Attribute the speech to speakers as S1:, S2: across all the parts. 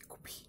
S1: 你狗屁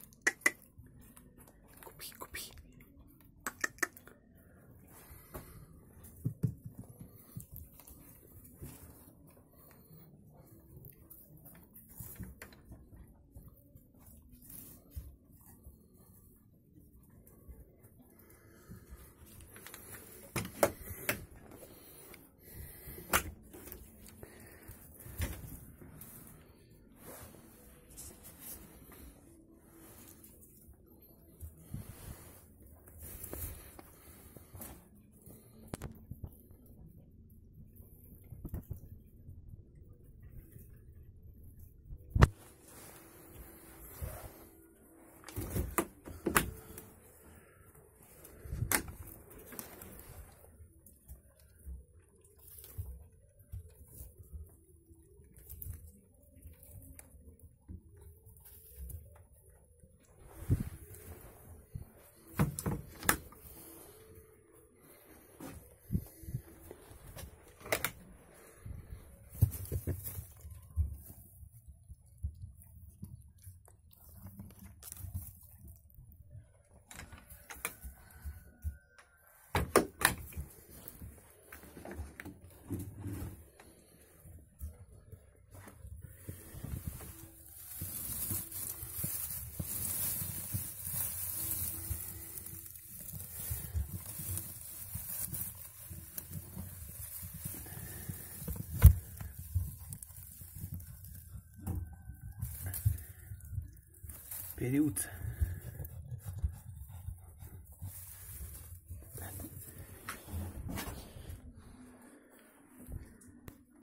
S2: Período.